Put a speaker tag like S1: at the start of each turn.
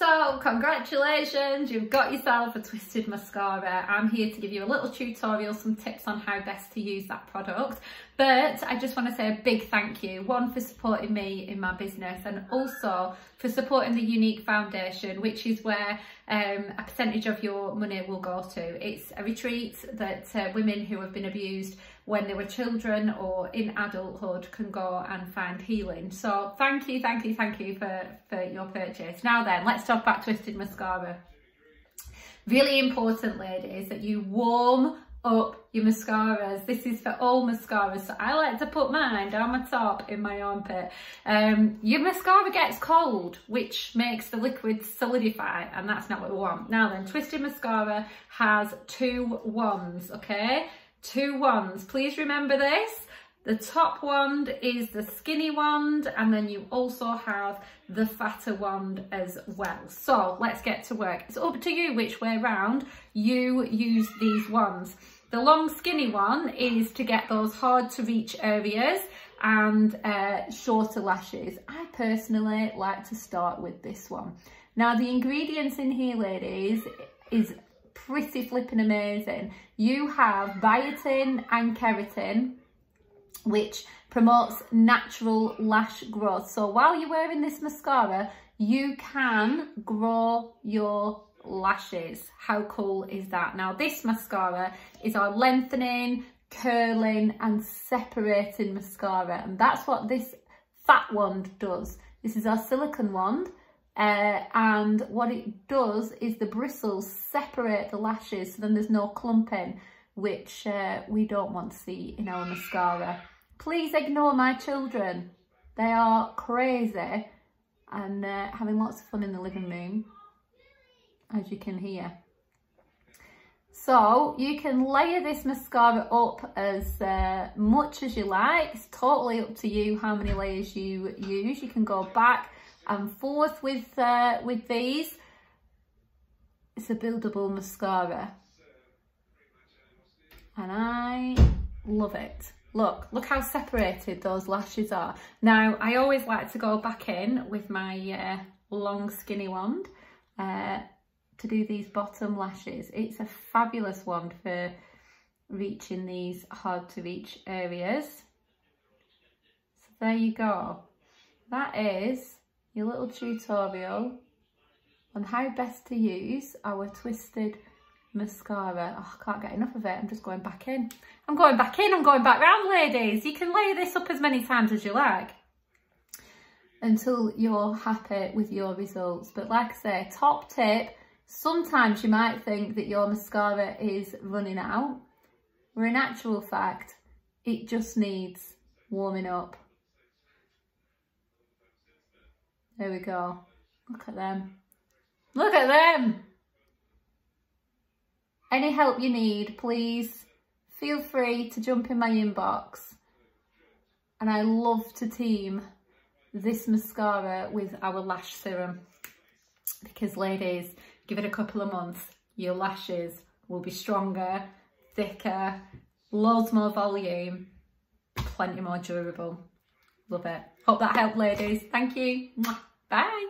S1: So congratulations, you've got yourself a twisted mascara. I'm here to give you a little tutorial, some tips on how best to use that product. But I just want to say a big thank you, one for supporting me in my business and also for supporting the Unique Foundation, which is where um, a percentage of your money will go to. It's a retreat that uh, women who have been abused when they were children or in adulthood can go and find healing. So thank you, thank you, thank you for, for your purchase. Now then, let's talk about Twisted Mascara. Really important, ladies, that you warm up your mascaras. This is for all mascaras. So I like to put mine down my top in my armpit. Um, your mascara gets cold, which makes the liquid solidify, and that's not what we want. Now then, Twisted Mascara has two wands, okay? Two wands. Please remember this. The top wand is the skinny wand and then you also have the fatter wand as well. So let's get to work. It's up to you which way round you use these wands. The long skinny one is to get those hard to reach areas and uh, shorter lashes. I personally like to start with this one. Now the ingredients in here ladies is pretty flipping amazing. You have biotin and keratin which promotes natural lash growth. So while you're wearing this mascara, you can grow your lashes. How cool is that? Now this mascara is our lengthening, curling and separating mascara and that's what this fat wand does. This is our silicone wand uh, and what it does is the bristles separate the lashes so then there's no clumping which uh, we don't want to see in our mascara. Please ignore my children. They are crazy and uh, having lots of fun in the living room, as you can hear. So you can layer this mascara up as uh, much as you like. It's totally up to you how many layers you use. You can go back and forth with, uh, with these. It's a buildable mascara. And I love it. Look, look how separated those lashes are. Now, I always like to go back in with my uh, long skinny wand uh, to do these bottom lashes. It's a fabulous wand for reaching these hard to reach areas. So there you go. That is your little tutorial on how best to use our twisted mascara. Oh, I can't get enough of it. I'm just going back in. I'm going back in. I'm going back round, ladies. You can layer this up as many times as you like until you're happy with your results. But like I say, top tip, sometimes you might think that your mascara is running out. Where in actual fact, it just needs warming up. There we go. Look at them. Look at them. Any help you need, please feel free to jump in my inbox. And I love to team this mascara with our lash serum. Because ladies, give it a couple of months, your lashes will be stronger, thicker, loads more volume, plenty more durable. Love it. Hope that helped ladies. Thank you. Bye.